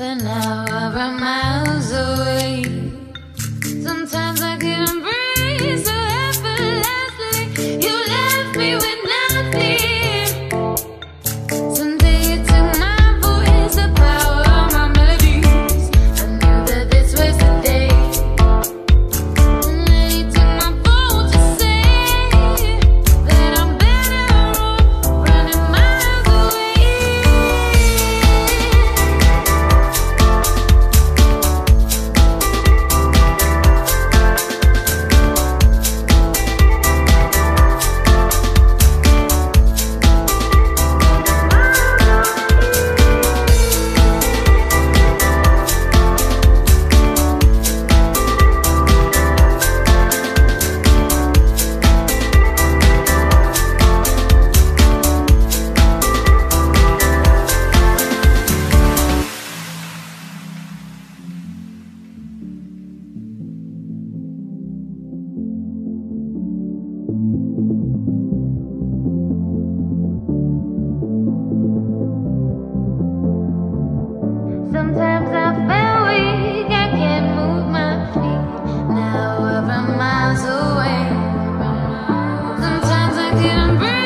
an hour miles away. Sometimes I Sometimes I feel weak, I can't move my feet. Now miles away. Sometimes I can't breathe.